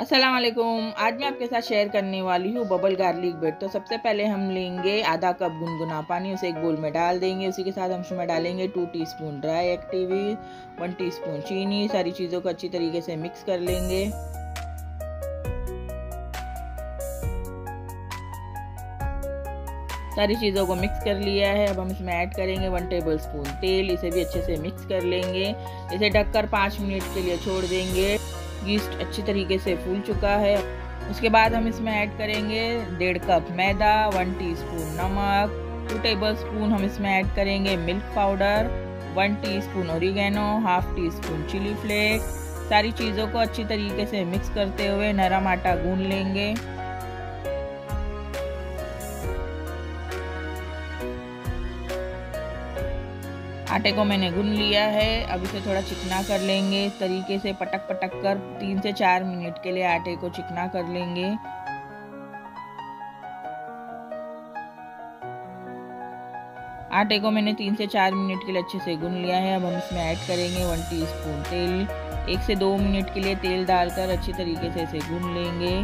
वालेकुम आज मैं आपके साथ शेयर करने वाली हूँ बबल गार्लिक ब्रेड तो सबसे पहले हम लेंगे आधा कप गुनगुना पानी, उसे एक बोल में डाल देंगे। उसी के साथ हम उसमें डालेंगे two teaspoon dry active one teaspoon चीनी। सारी चीज़ों को अच्छी तरीके से मिक्स कर लेंगे। सारी चीज़ों को मिक्स कर लिया है। अब हम इसमें ऐड करेंगे वन टेबल स्पून तेल। इसे भी अच्छे से मिक्स कर लेंगे। इसे ढककर पाँच मिनट के लिए छोड़ देंगे। यीस्ट अच्छी तरीके से फूल चुका है। उसके बाद हम इसमें ऐड करेंगे डेढ़ कप मैदा वन टीस्पून नमक टू टेबल स्पून हम इसमें ऐड करेंगे milk powder one teaspoon oregano half teaspoon chilli flake सारी चीज़ों को अच्छी तरीके से मिक्स करते हुए नरम आटा गूंद लेंगे। आटे को मैंने गुन लिया है। अब इसे थोड़ा चिकना कर लेंगे। इस तरीके से पटक पटक कर तीन से चार मिनट के लिए आटे को चिकना कर लेंगे। आटे को मैंने तीन से चार मिनट के लिए अच्छे से गुन लिया है। अब हम इसमें ऐड करेंगे वन टीस्पून तेल। एक से दो मिनट के लिए तेल डालकर अच्छी तरीके से इसे गुन लेंगे।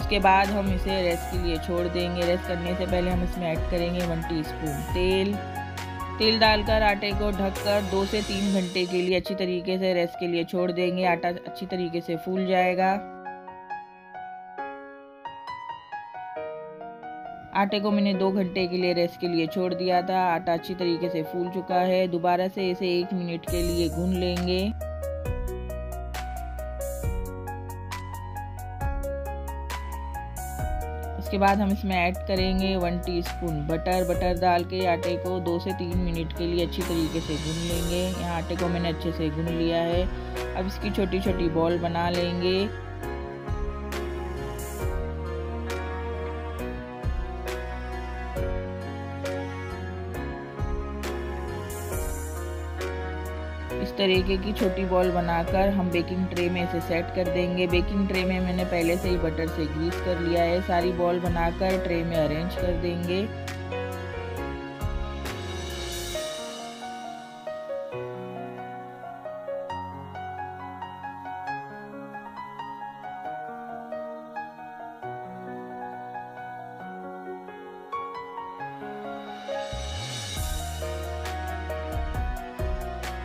उसके बाद हम इसे रेस्ट के लिए छोड़ देंगे। रेस्ट करने से पहले हम इसमें ऐड करेंगे वन टीस्पून तेल। तेल डालकर आटे को ढककर दो से तीन घंटे के लिए अच्छी तरीके से रेस्ट के लिए छोड़ देंगे। आटा अच्छी तरीके से फूल जाएगा। आटे को मैंने दो घंटे के लिए रेस्ट के लिए छोड़ दिया था। आटा अच्छी तरीके से फूल चुका है। दोबारा से इसे एक मिनट के लिए गून लेंगे। उसके बाद हम इसमें ऐड करेंगे वन टीस्पून बटर। बटर डाल के आटे को दो से तीन मिनट के लिए अच्छी तरीके से गून लेंगे। यहाँ आटे को मैंने अच्छे से गून लिया है। अब इसकी छोटी छोटी बॉल बना लेंगे। इस तरीके की छोटी बॉल बनाकर हम बेकिंग ट्रे में इसे सेट कर देंगे। बेकिंग ट्रे में मैंने पहले से ही बटर से ग्रीस कर लिया है। सारी बॉल बनाकर ट्रे में अरेंज कर देंगे।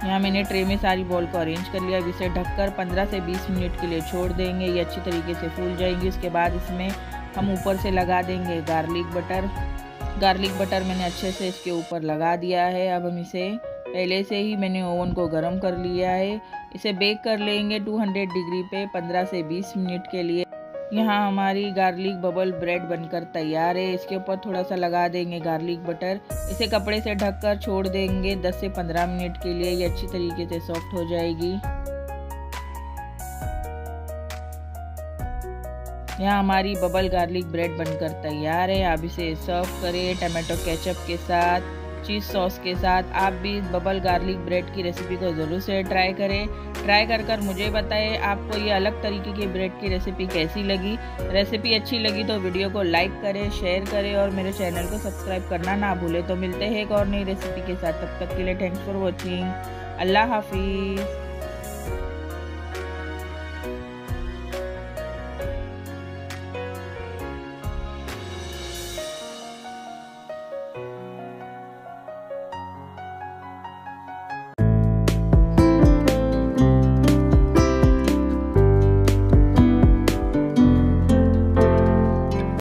यहाँ मैंने ट्रे में सारी बॉल को अरेंज कर लिया। अब इसे ढककर 15 से 20 मिनट के लिए छोड़ देंगे। ये अच्छी तरीके से फूल जाएँगी। उसके बाद इसमें हम ऊपर से लगा देंगे गार्लिक बटर गार्लिक बटर मैंने अच्छे से इसके ऊपर लगा दिया है। अब हम इसे पहले से ही मैंने ओवन को गर्म कर लिया है। इसे बेक कर लेंगे 200 डिग्री पे 15 से 20 मिनट के लिए। यहाँ हमारी गार्लिक बबल ब्रेड बनकर तैयार है। इसके ऊपर थोड़ा सा लगा देंगे गार्लिक बटर इसे कपड़े से ढककर छोड़ देंगे। 10 से 15 मिनट के लिए ये अच्छी तरीके से सॉफ्ट हो जाएगी। यहाँ हमारी बबल गार्लिक ब्रेड बनकर तैयार है। आप इसे सर्व करें टमाटो केचप के साथ। चीज़ सॉस के साथ आप भी बबल गार्लिक ब्रेड की रेसिपी को ज़रूर से ट्राई करें। ट्राई कर कर मुझे बताएँ आपको ये अलग तरीके की ब्रेड की रेसिपी कैसी लगी। रेसिपी अच्छी लगी तो वीडियो को लाइक करें, शेयर करें और मेरे चैनल को सब्सक्राइब करना ना भूलें। तो मिलते हैं एक और नई रेसिपी के साथ। तब तक के लिए थैंक्स फॉर वॉचिंग अल्लाह हाफिज़।